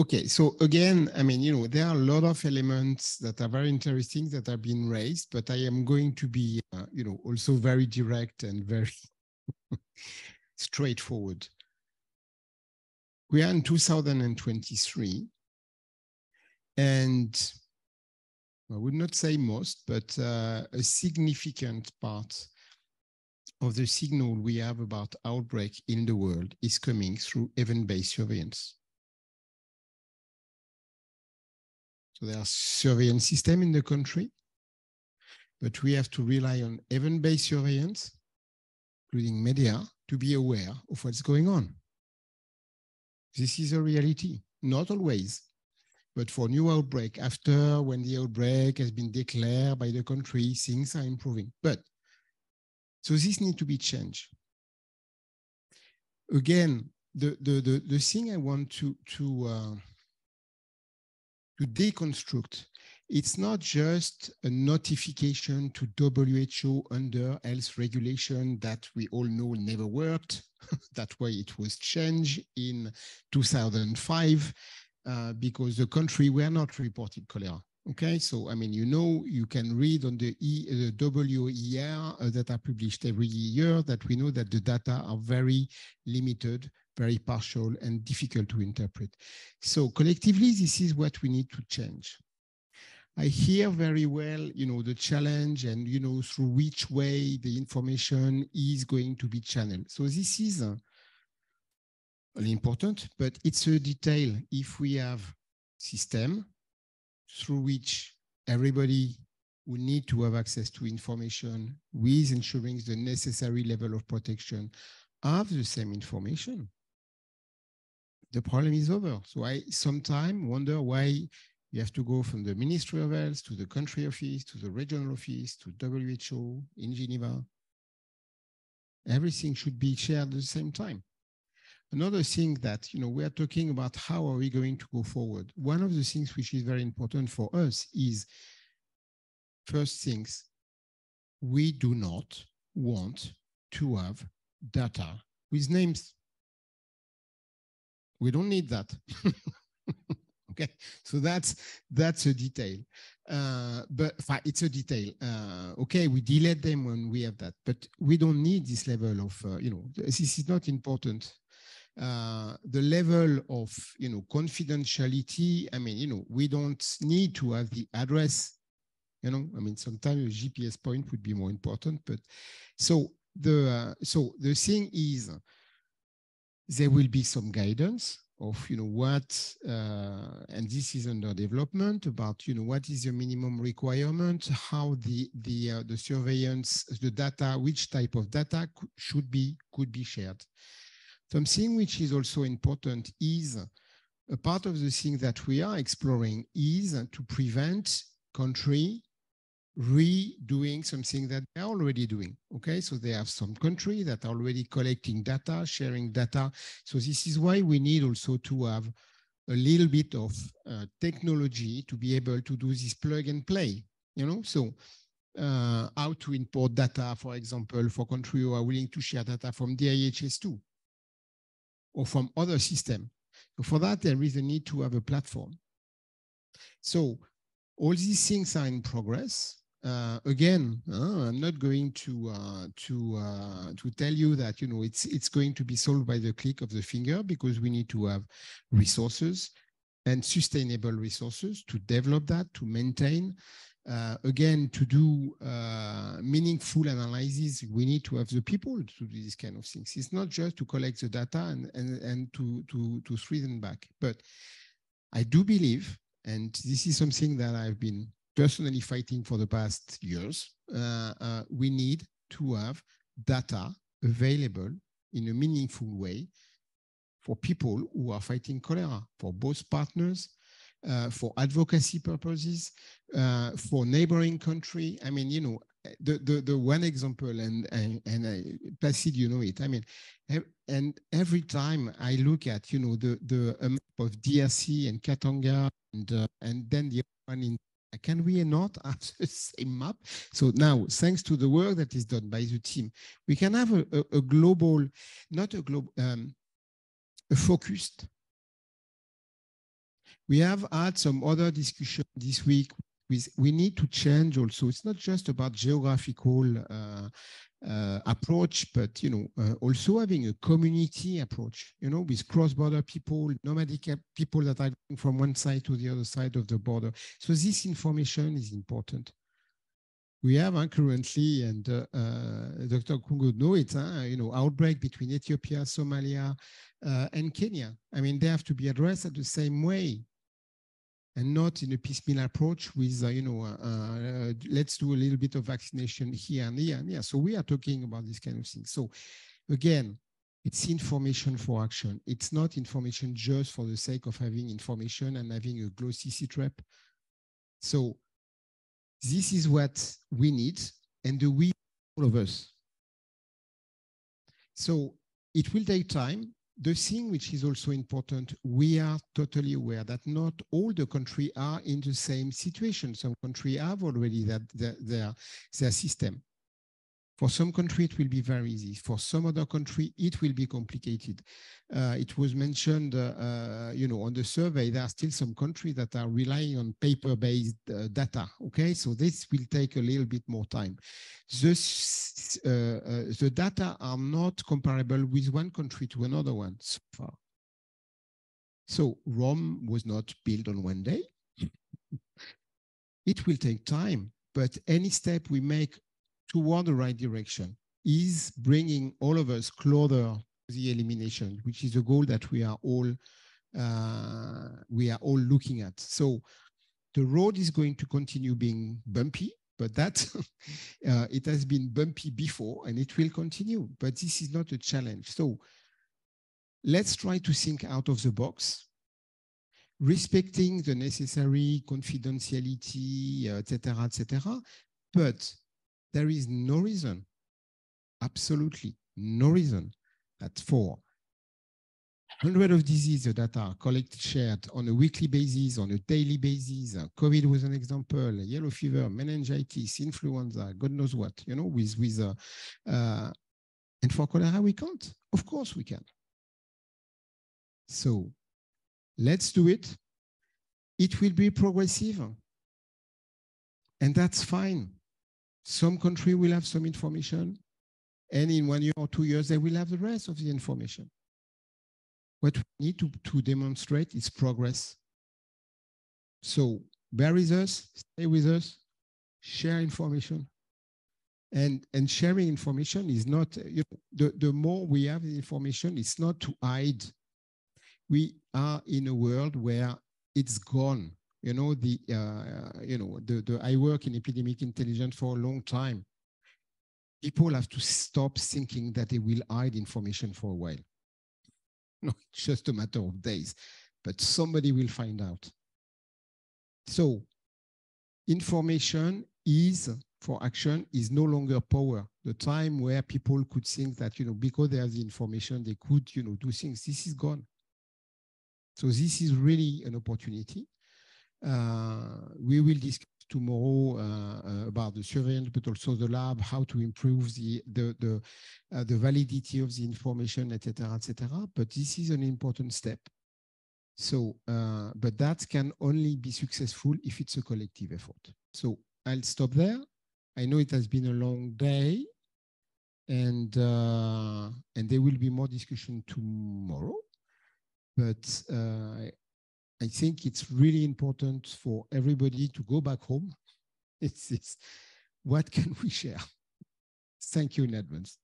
Okay, so again, I mean, you know, there are a lot of elements that are very interesting that have been raised, but I am going to be, uh, you know, also very direct and very straightforward. We are in 2023, and I would not say most, but uh, a significant part of the signal we have about outbreak in the world is coming through event-based surveillance. So there are surveillance systems in the country, but we have to rely on event-based surveillance, including media, to be aware of what's going on. This is a reality, not always, but for new outbreak, after when the outbreak has been declared by the country, things are improving. But so this needs to be changed. Again, the the the, the thing I want to to uh, to deconstruct. It's not just a notification to WHO under health regulation that we all know never worked. that way it was changed in 2005 uh, because the country were not reporting cholera. Okay, so I mean, you know, you can read on the, e, the WER uh, that are published every year that we know that the data are very limited very partial and difficult to interpret. So collectively, this is what we need to change. I hear very well, you know, the challenge and, you know, through which way the information is going to be channeled. So this is uh, important, but it's a detail. If we have system through which everybody will need to have access to information with ensuring the necessary level of protection have the same information, the problem is over. So I sometimes wonder why you have to go from the Ministry of Health to the country office to the regional office to WHO in Geneva. Everything should be shared at the same time. Another thing that, you know, we are talking about how are we going to go forward. One of the things which is very important for us is first things, we do not want to have data with names we don't need that. okay, so that's that's a detail. Uh, but it's a detail. Uh, okay, we delete them when we have that, but we don't need this level of, uh, you know, this is not important. Uh, the level of, you know, confidentiality, I mean, you know, we don't need to have the address, you know, I mean, sometimes a GPS point would be more important, but so the, uh, so the thing is, there will be some guidance of you know what uh, and this is under development about you know what is the minimum requirement how the the uh, the surveillance the data which type of data should be could be shared. Something which is also important is a part of the thing that we are exploring is to prevent country redoing something that they're already doing. Okay, so they have some country that are already collecting data, sharing data. So this is why we need also to have a little bit of uh, technology to be able to do this plug and play. You know, so uh, how to import data, for example, for country who are willing to share data from DHIS2 or from other system. So for that, there is a need to have a platform. So all these things are in progress uh, again, uh, I'm not going to uh, to uh, to tell you that you know it's it's going to be solved by the click of the finger because we need to have resources and sustainable resources to develop that, to maintain. Uh, again, to do uh, meaningful analysis, we need to have the people to do these kind of things. It's not just to collect the data and and and to to to throw them back. But I do believe, and this is something that I've been personally fighting for the past years, uh, uh, we need to have data available in a meaningful way for people who are fighting cholera, for both partners, uh, for advocacy purposes, uh, for neighboring country. I mean, you know, the, the, the one example, and, and, and I, Placid, you know it. I mean, and every time I look at, you know, the, the map of DRC and Katanga and, uh, and then the one in can we not have the same map? So now, thanks to the work that is done by the team, we can have a, a, a global, not a global, um, a focused We have had some other discussion this week. With, we need to change also. It's not just about geographical uh, uh, approach, but you know, uh, also having a community approach. You know, with cross-border people, nomadic people that are from one side to the other side of the border. So this information is important. We have uh, currently, and uh, uh, Dr. Kungu know it, you know, outbreak between Ethiopia, Somalia, and Kenya. I mean, they have to be addressed at the same way and not in a piecemeal approach with, uh, you know, uh, uh, let's do a little bit of vaccination here and here and here. So we are talking about this kind of thing. So again, it's information for action. It's not information just for the sake of having information and having a glossy SITREP. So this is what we need and the we, all of us. So it will take time the thing which is also important, we are totally aware that not all the countries are in the same situation. Some countries have already that their, their, their system. For some country, it will be very easy. For some other country, it will be complicated. Uh, it was mentioned, uh, uh, you know, on the survey, there are still some countries that are relying on paper-based uh, data. Okay, so this will take a little bit more time. This, uh, uh, the data are not comparable with one country to another one so far. So Rome was not built on one day. it will take time, but any step we make toward the right direction is bringing all of us closer to the elimination, which is a goal that we are all uh, we are all looking at. So the road is going to continue being bumpy, but that uh, it has been bumpy before and it will continue. But this is not a challenge. So let's try to think out of the box, respecting the necessary confidentiality, etc., etc. Et but there is no reason, absolutely no reason that for hundreds of diseases that are collected, shared on a weekly basis, on a daily basis. Uh, COVID was an example, yellow fever, meningitis, influenza, God knows what, you know, with, with uh, uh, and for cholera, we can't. Of course we can. So let's do it. It will be progressive. And that's fine. Some country will have some information, and in one year or two years, they will have the rest of the information. What we need to, to demonstrate is progress. So bear with us, stay with us, share information. And, and sharing information is not, you know, the, the more we have the information, it's not to hide. We are in a world where it's gone you know the uh, you know the, the i work in epidemic intelligence for a long time. People have to stop thinking that they will hide information for a while. No it's just a matter of days but somebody will find out. So information is for action is no longer power. The time where people could think that you know because they have the information they could you know do things this is gone. So this is really an opportunity we will discuss tomorrow uh, uh, about the surveillance, but also the lab, how to improve the the the, uh, the validity of the information, etc., etc. But this is an important step. So, uh, but that can only be successful if it's a collective effort. So I'll stop there. I know it has been a long day, and uh, and there will be more discussion tomorrow. But I think it's really important for everybody to go back home. It's, what can we share? Thank you in advance.